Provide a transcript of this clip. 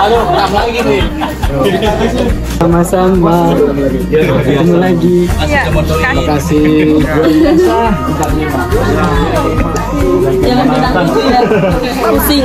Aduh, enam lagi nih. Sama-sama. Ketemu lagi. Terima kasih. Jangan bilang gitu ya. Pusing.